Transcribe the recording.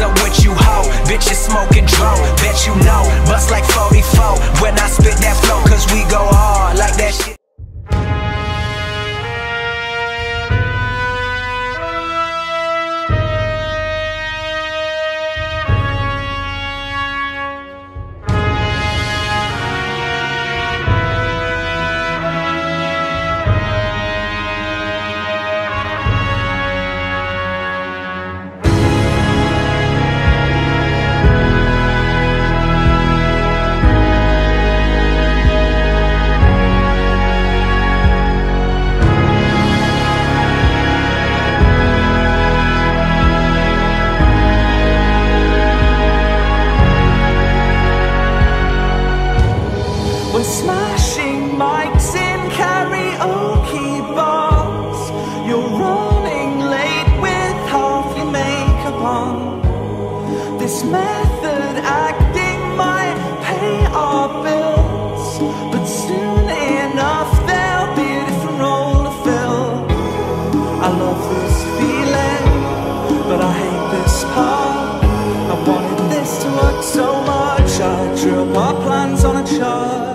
Up with you, ho? Bitch, you smoking drone. Bet you know. Bust like 44 when I spit that flow, cause we go hard like that shit. Method acting might pay our bills, but soon enough there'll be a different role to fill. I love this feeling, but I hate this part. I wanted this to work so much, I drew up our plans on a chart.